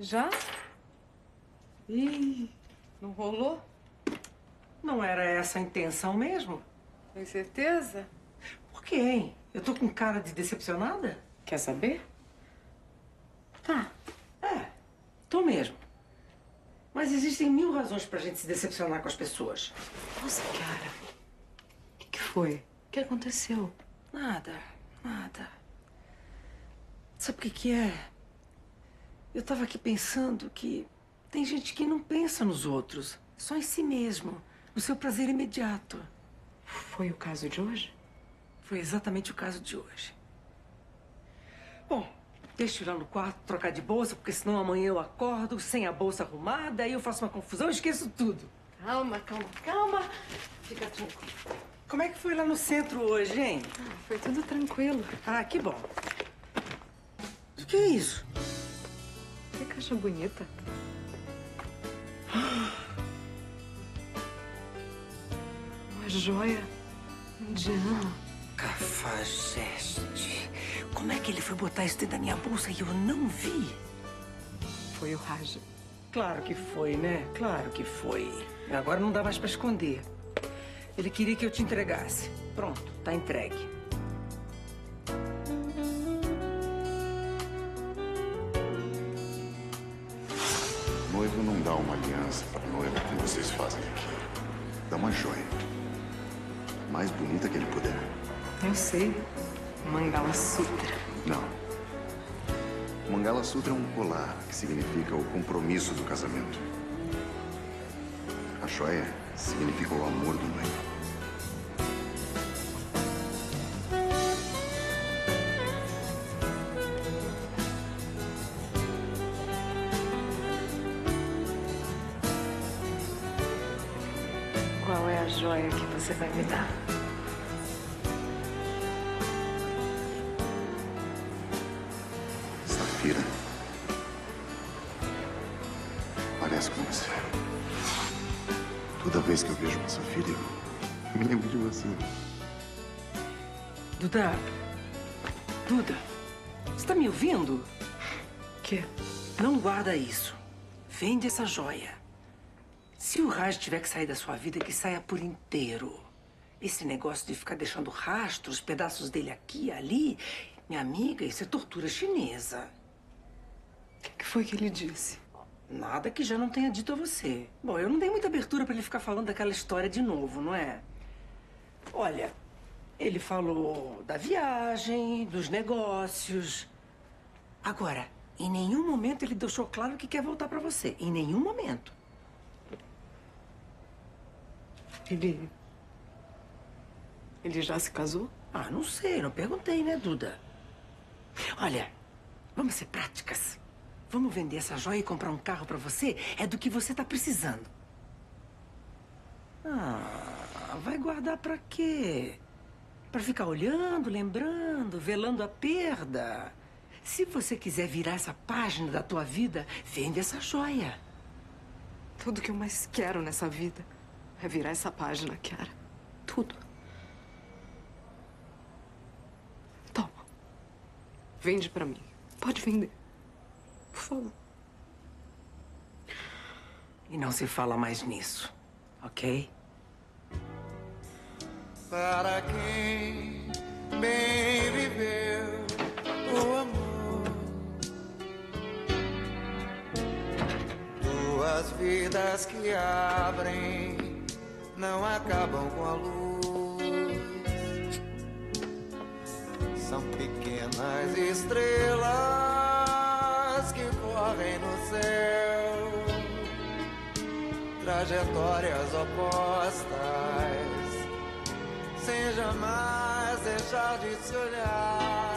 Já? Ih, não rolou? Não era essa a intenção mesmo? Tem certeza? Por quê, hein? Eu tô com cara de decepcionada? Quer saber? Tá. É, tô mesmo. Mas existem mil razões pra gente se decepcionar com as pessoas. Nossa, cara. O que, que foi? O que aconteceu? Nada, nada. Sabe o que, que é? Eu tava aqui pensando que tem gente que não pensa nos outros, só em si mesmo, no seu prazer imediato. Foi o caso de hoje? Foi exatamente o caso de hoje. Bom, deixa eu ir lá no quarto trocar de bolsa, porque senão amanhã eu acordo sem a bolsa arrumada, aí eu faço uma confusão e esqueço tudo. Calma, calma, calma. Fica tranquilo. Como é que foi lá no centro hoje, hein? Ah, foi tudo tranquilo. Ah, que bom. O que é isso? Caixa bonita. Uma joia indiana. Cafajeste. Como é que ele foi botar isso dentro da minha bolsa e eu não vi? Foi o Raja. Claro que foi, né? Claro que foi. Agora não dá mais pra esconder. Ele queria que eu te entregasse. Pronto, tá entregue. Noivo não dá uma aliança para noiva como vocês fazem aqui. Dá uma joia. Mais bonita que ele puder. Eu sei. Mangala Sutra. Não. Mangala Sutra é um colar que significa o compromisso do casamento. A joia significa o amor do noivo. Qual é a joia que você vai me dar? Safira. Parece com você. Toda vez que eu vejo uma Safira, eu me lembro de você. Duda. Duda. Você tá me ouvindo? Que? Não guarda isso. Vende essa joia. Se o Raj tiver que sair da sua vida, que saia por inteiro. Esse negócio de ficar deixando rastros, pedaços dele aqui e ali, minha amiga, isso é tortura chinesa. O que, que foi que ele disse? Nada que já não tenha dito a você. Bom, eu não dei muita abertura pra ele ficar falando daquela história de novo, não é? Olha, ele falou da viagem, dos negócios. Agora, em nenhum momento ele deixou claro que quer voltar pra você. Em nenhum momento. Ele. Ele já se casou? Ah, não sei, não perguntei, né, Duda? Olha, vamos ser práticas. Vamos vender essa joia e comprar um carro pra você? É do que você tá precisando. Ah, vai guardar pra quê? Pra ficar olhando, lembrando, velando a perda? Se você quiser virar essa página da tua vida, vende essa joia. Tudo que eu mais quero nessa vida é virar essa página, Kiara. Tudo. Toma. Vende pra mim. Pode vender. Por favor. E não se fala mais nisso, ok? para quem bem viveu o amor. Duas vidas que abrem, não acabam com a luz. São pequenas estrelas que correm no céu, trajetórias opostas sem jamais deixar de se olhar.